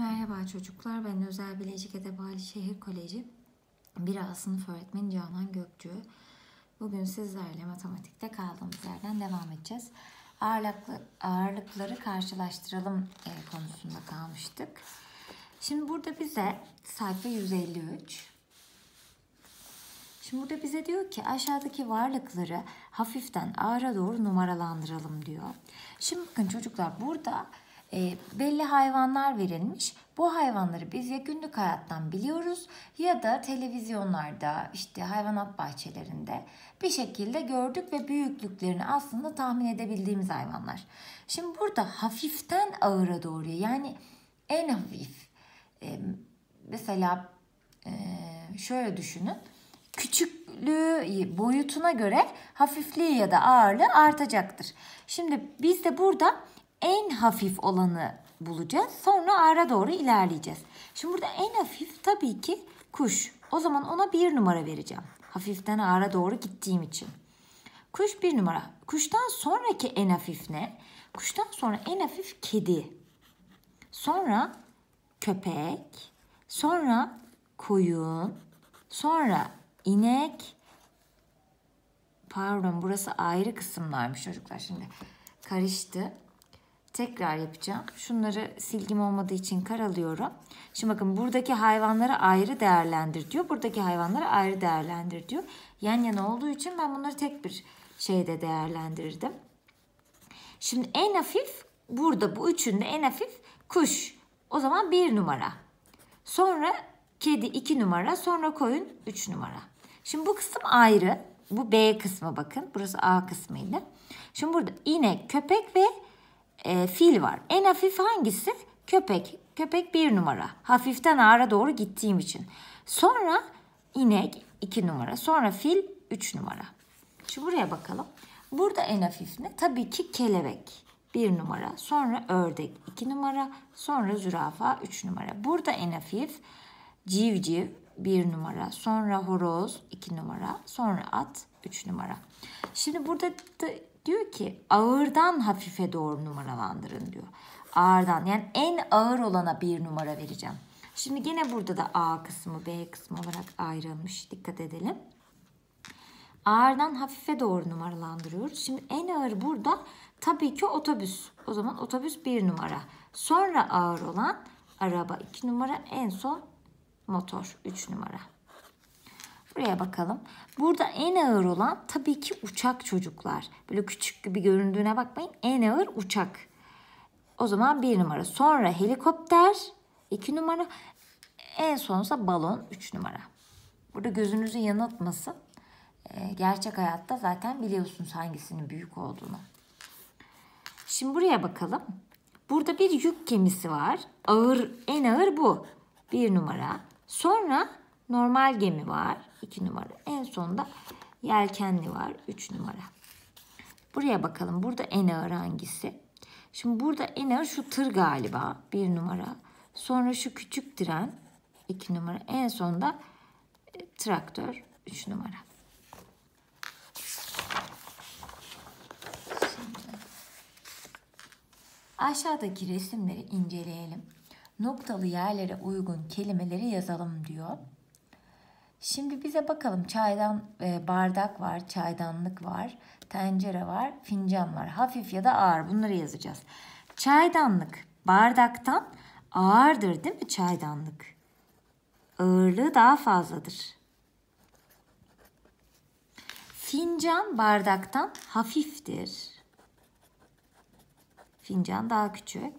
Merhaba çocuklar, ben Özel Bilecik Edebali Şehir Koleji 1A sınıf öğretmeni Canan Gökçü. Bugün sizlerle matematikte kaldığımız yerden devam edeceğiz. Ağırlıklı, ağırlıkları karşılaştıralım e, konusunda kalmıştık. Şimdi burada bize sayfa 153. Şimdi burada bize diyor ki aşağıdaki varlıkları hafiften ağıra doğru numaralandıralım diyor. Şimdi bakın çocuklar burada e, belli hayvanlar verilmiş. Bu hayvanları biz ya günlük hayattan biliyoruz ya da televizyonlarda işte hayvanat bahçelerinde bir şekilde gördük ve büyüklüklerini aslında tahmin edebildiğimiz hayvanlar. Şimdi burada hafiften ağıra doğru yani en hafif e, mesela e, şöyle düşünün küçüklüğü boyutuna göre hafifliği ya da ağırlığı artacaktır. Şimdi biz de burada en hafif olanı bulacağız. Sonra ağıra doğru ilerleyeceğiz. Şimdi burada en hafif tabii ki kuş. O zaman ona bir numara vereceğim. Hafiften ağıra doğru gittiğim için. Kuş bir numara. Kuştan sonraki en hafif ne? Kuştan sonra en hafif kedi. Sonra köpek. Sonra koyun. Sonra inek. Pardon burası ayrı kısımlarmış çocuklar şimdi. Karıştı. Tekrar yapacağım. Şunları silgim olmadığı için karalıyorum. Şimdi bakın buradaki hayvanları ayrı değerlendir diyor. Buradaki hayvanları ayrı değerlendir diyor. Yan yana olduğu için ben bunları tek bir şeyde değerlendirdim. Şimdi en hafif burada bu üçünde en hafif kuş. O zaman bir numara. Sonra kedi iki numara. Sonra koyun üç numara. Şimdi bu kısım ayrı. Bu B kısmı bakın. Burası A kısmıydı. Şimdi burada inek, köpek ve e, fil var. En hafif hangisi? Köpek. Köpek bir numara. Hafiften ağıra doğru gittiğim için. Sonra inek iki numara. Sonra fil üç numara. Şimdi buraya bakalım. Burada en hafif ne? Tabii ki kelebek. Bir numara. Sonra ördek iki numara. Sonra zürafa üç numara. Burada en hafif civciv bir numara. Sonra horoz iki numara. Sonra at üç numara. Şimdi burada da diyor ki ağırdan hafife doğru numaralandırın diyor. Ağırdan yani en ağır olana bir numara vereceğim. Şimdi yine burada da A kısmı B kısmı olarak ayrılmış. Dikkat edelim. Ağırdan hafife doğru numaralandırıyoruz. Şimdi en ağır burada tabii ki otobüs. O zaman otobüs bir numara. Sonra ağır olan araba iki numara. En son motor üç numara. Buraya bakalım. Burada en ağır olan tabii ki uçak çocuklar. Böyle küçük gibi göründüğüne bakmayın. En ağır uçak. O zaman bir numara. Sonra helikopter iki numara. En sonsa balon üç numara. Burada gözünüzü yanıltmasın. Ee, gerçek hayatta zaten biliyorsunuz hangisinin büyük olduğunu. Şimdi buraya bakalım. Burada bir yük gemisi var. Ağır, en ağır bu. Bir numara. Sonra normal gemi var. 2 numara. En sonda yelkenli var. 3 numara. Buraya bakalım. Burada en ağır hangisi? Şimdi burada en ağır şu tır galiba. 1 numara. Sonra şu küçük tren. 2 numara. En sonda e, traktör. 3 numara. Aşağıdaki resimleri inceleyelim. Noktalı yerlere uygun kelimeleri yazalım diyor. Şimdi bize bakalım çaydan e, bardak var, çaydanlık var, tencere var, fincan var. Hafif ya da ağır bunları yazacağız. Çaydanlık bardaktan ağırdır değil mi çaydanlık? Ağırlığı daha fazladır. Fincan bardaktan hafiftir. Fincan daha küçük.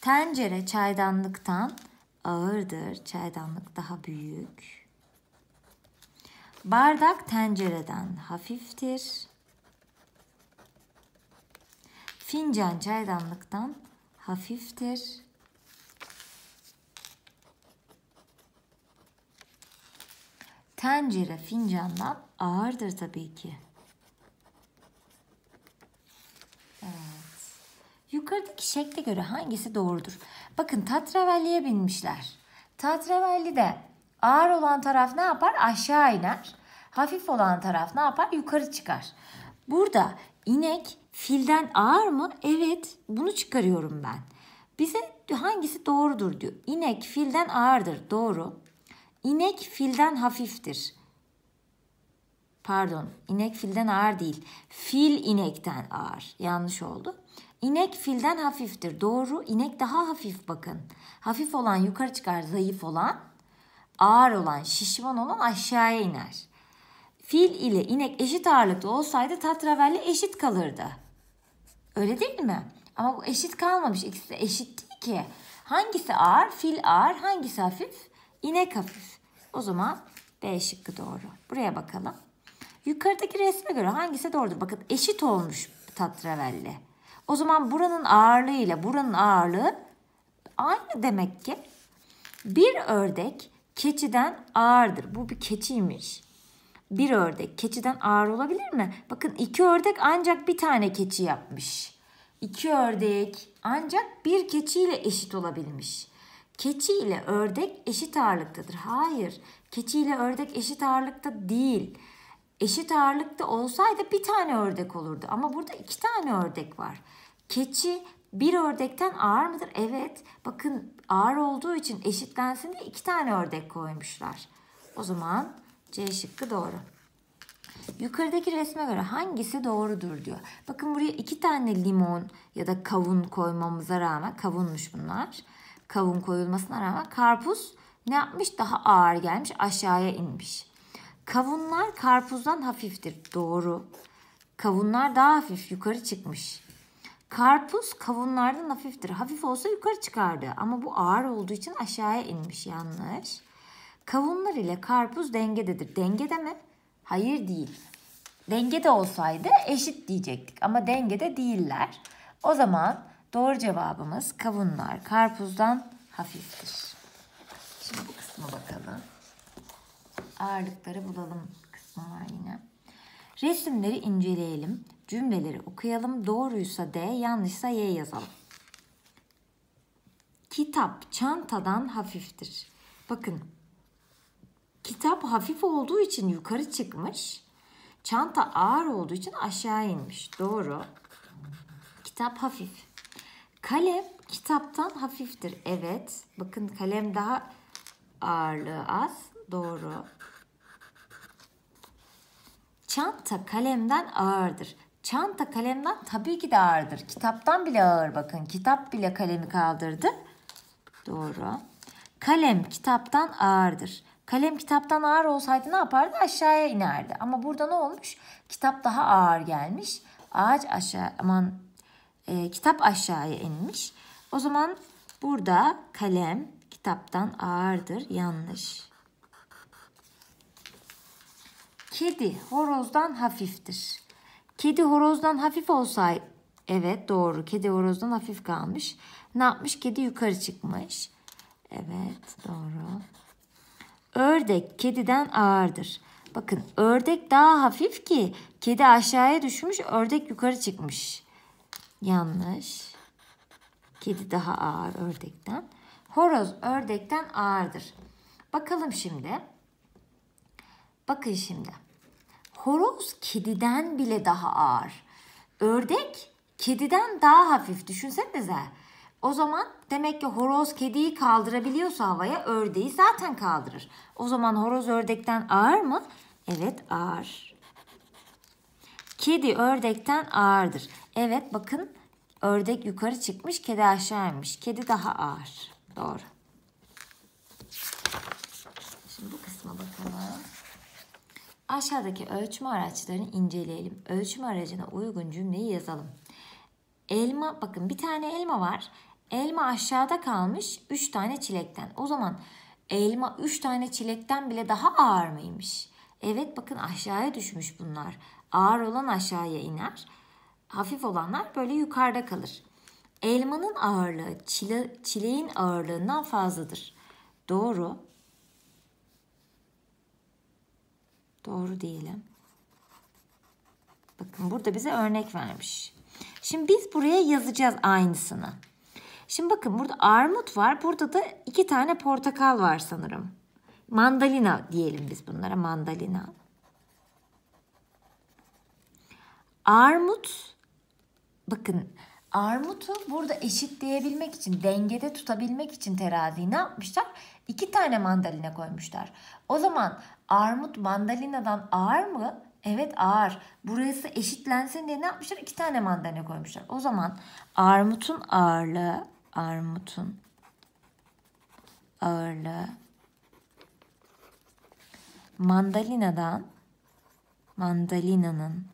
Tencere çaydanlıktan ağırdır. Çaydanlık daha büyük. Bardak tencereden hafiftir. Fincan çaydanlıktan hafiftir. Tencere fincandan ağırdır tabii ki. Evet. Yukarıdaki şekle göre hangisi doğrudur? Bakın tatravelliye binmişler. Tatravelli ağır olan taraf ne yapar? Aşağı iner. Hafif olan taraf ne yapar? Yukarı çıkar. Burada inek filden ağır mı? Evet. Bunu çıkarıyorum ben. Bize hangisi doğrudur diyor. İnek filden ağırdır. Doğru. İnek filden hafiftir. Pardon, inek filden ağır değil. Fil inekten ağır. Yanlış oldu. İnek filden hafiftir. Doğru. İnek daha hafif bakın. Hafif olan yukarı çıkar, zayıf olan, ağır olan, şişman olan aşağıya iner. Fil ile inek eşit ağırlıkta olsaydı tatravelli eşit kalırdı. Öyle değil mi? Ama bu eşit kalmamış. İkisi de eşit değil ki. Hangisi ağır? Fil ağır. Hangisi hafif? İnek hafif. O zaman B şıkkı doğru. Buraya bakalım. Yukarıdaki resme göre hangisi doğrudur? Bakın eşit olmuş tatravelli. O zaman buranın ağırlığı ile buranın ağırlığı aynı demek ki. Bir ördek keçiden ağırdır. Bu bir keçiymiş. Bir ördek keçiden ağır olabilir mi? Bakın iki ördek ancak bir tane keçi yapmış. İki ördek ancak bir keçiyle eşit olabilmiş. Keçi ile ördek eşit ağırlıktadır. Hayır, keçi ile ördek eşit ağırlıkta değil. Eşit ağırlıkta olsaydı bir tane ördek olurdu. Ama burada iki tane ördek var. Keçi bir ördekten ağır mıdır? Evet. Bakın ağır olduğu için eşitlensin diye iki tane ördek koymuşlar. O zaman C şıkkı doğru. Yukarıdaki resme göre hangisi doğrudur diyor. Bakın buraya iki tane limon ya da kavun koymamıza rağmen kavunmuş bunlar. Kavun koyulmasına rağmen karpuz ne yapmış? Daha ağır gelmiş aşağıya inmiş. Kavunlar karpuzdan hafiftir. Doğru. Kavunlar daha hafif yukarı çıkmış. Karpuz kavunlardan hafiftir. Hafif olsa yukarı çıkardı ama bu ağır olduğu için aşağıya inmiş. Yanlış. Kavunlar ile karpuz dengededir. Dengede mi? Hayır değil. Dengede olsaydı eşit diyecektik ama dengede değiller. O zaman doğru cevabımız kavunlar karpuzdan hafiftir. Şimdi bu kısma bakalım. Ağırlıkları bulalım kısmı var yine. Resimleri inceleyelim. Cümleleri okuyalım. Doğruysa D, yanlışsa Y yazalım. Kitap çantadan hafiftir. Bakın. Kitap hafif olduğu için yukarı çıkmış. Çanta ağır olduğu için aşağı inmiş. Doğru. Kitap hafif. Kalem kitaptan hafiftir. Evet. Bakın kalem daha ağırlığı az. Doğru. Çanta kalemden ağırdır. Çanta kalemden tabii ki de ağırdır. Kitaptan bile ağır bakın. Kitap bile kalemi kaldırdı. Doğru. Kalem kitaptan ağırdır. Kalem kitaptan ağır olsaydı ne yapardı? Aşağıya inerdi. Ama burada ne olmuş? Kitap daha ağır gelmiş. Ağaç aşağı aman e, kitap aşağıya inmiş. O zaman burada kalem kitaptan ağırdır. Yanlış. Kedi horozdan hafiftir. Kedi horozdan hafif olsaydı evet doğru. Kedi horozdan hafif kalmış. Ne yapmış? Kedi yukarı çıkmış. Evet doğru. Ördek kediden ağırdır. Bakın ördek daha hafif ki kedi aşağıya düşmüş, ördek yukarı çıkmış. Yanlış. Kedi daha ağır ördekten. Horoz ördekten ağırdır. Bakalım şimdi. Bakın şimdi. Horoz kediden bile daha ağır. Ördek kediden daha hafif. Düşünsenize. O zaman demek ki horoz kediyi kaldırabiliyorsa havaya ördeği zaten kaldırır. O zaman horoz ördekten ağır mı? Evet ağır. Kedi ördekten ağırdır. Evet bakın ördek yukarı çıkmış, kedi aşağı inmiş. Kedi daha ağır. Doğru. Şimdi bu kısma bakalım. Aşağıdaki ölçme araçlarını inceleyelim. Ölçme aracına uygun cümleyi yazalım. Elma, bakın bir tane elma var. Elma aşağıda kalmış 3 tane çilekten. O zaman elma 3 tane çilekten bile daha ağır mıymış? Evet bakın aşağıya düşmüş bunlar. Ağır olan aşağıya iner. Hafif olanlar böyle yukarıda kalır. Elmanın ağırlığı çile, çileğin ağırlığından fazladır. Doğru. Doğru diyelim. Bakın burada bize örnek vermiş. Şimdi biz buraya yazacağız aynısını. Şimdi bakın burada armut var. Burada da iki tane portakal var sanırım. Mandalina diyelim biz bunlara mandalina. Armut bakın armutu burada eşitleyebilmek için, dengede tutabilmek için teraziyi ne yapmışlar? İki tane mandalina koymuşlar. O zaman armut mandalinadan ağır mı? Evet ağır. Burası eşitlensin diye ne yapmışlar? İki tane mandalina koymuşlar. O zaman armutun ağırlığı, armutun ağırlığı mandalinadan mandalinanın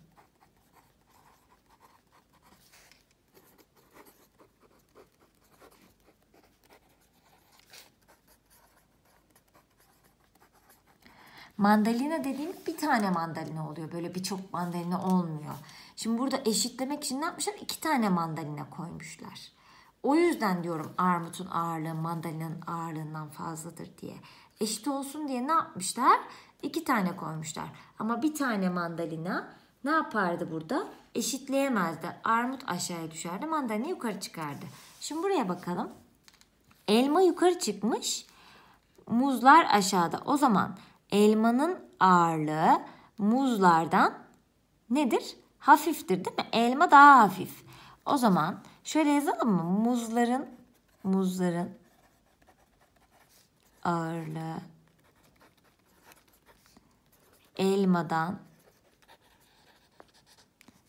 Mandalina dediğim bir tane mandalina oluyor. Böyle birçok mandalina olmuyor. Şimdi burada eşitlemek için ne yapmışlar? İki tane mandalina koymuşlar. O yüzden diyorum armutun ağırlığı mandalinanın ağırlığından fazladır diye. Eşit olsun diye ne yapmışlar? İki tane koymuşlar. Ama bir tane mandalina ne yapardı burada? Eşitleyemezdi. Armut aşağıya düşerdi, mandalina yukarı çıkardı. Şimdi buraya bakalım. Elma yukarı çıkmış, muzlar aşağıda. O zaman elmanın ağırlığı muzlardan nedir? Hafiftir değil mi? Elma daha hafif. O zaman şöyle yazalım mı? Muzların muzların ağırlığı elmadan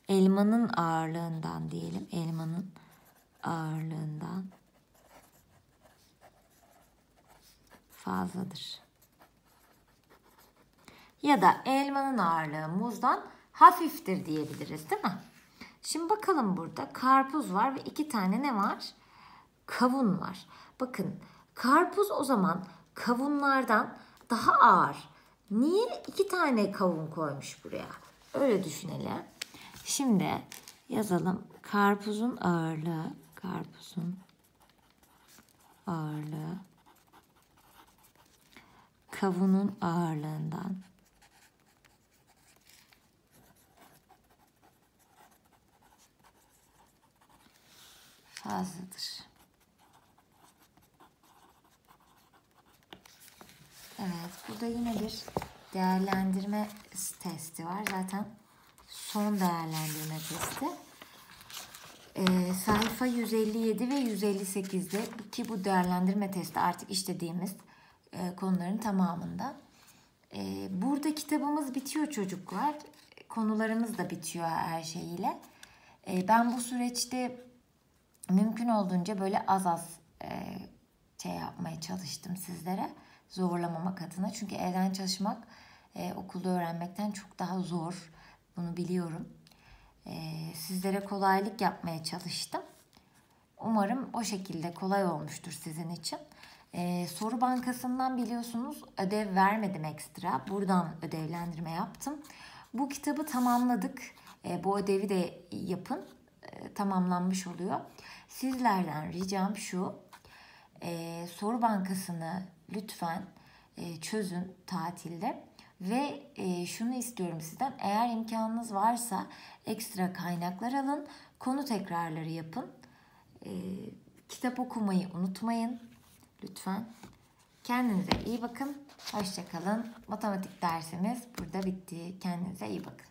elmanın ağırlığından diyelim. Elmanın ağırlığından fazladır. Ya da elmanın ağırlığı muzdan hafiftir diyebiliriz değil mi? Şimdi bakalım burada karpuz var ve iki tane ne var? Kavun var. Bakın karpuz o zaman kavunlardan daha ağır. Niye iki tane kavun koymuş buraya? Öyle düşünelim. Şimdi yazalım. Karpuzun ağırlığı, karpuzun ağırlığı kavunun ağırlığından fazladır. Evet, burada yine bir değerlendirme testi var. Zaten son değerlendirme testi. Ee, sayfa 157 ve 158'de ki bu değerlendirme testi artık işlediğimiz e, konuların tamamında. E, burada kitabımız bitiyor çocuklar. Konularımız da bitiyor her şeyiyle. E, ben bu süreçte mümkün olduğunca böyle az az e, şey yapmaya çalıştım sizlere. Zorlamamak adına. Çünkü evden çalışmak e, okulda öğrenmekten çok daha zor. Bunu biliyorum. E, sizlere kolaylık yapmaya çalıştım. Umarım o şekilde kolay olmuştur sizin için. Ee, soru bankasından biliyorsunuz ödev vermedim ekstra. Buradan ödevlendirme yaptım. Bu kitabı tamamladık. Ee, bu ödevi de yapın. Ee, tamamlanmış oluyor. Sizlerden ricam şu. E, soru bankasını lütfen e, çözün tatilde. Ve e, şunu istiyorum sizden. Eğer imkanınız varsa ekstra kaynaklar alın. Konu tekrarları yapın. E, kitap okumayı unutmayın. Lütfen. Kendinize iyi bakın. Hoşçakalın. Matematik dersimiz burada bitti. Kendinize iyi bakın.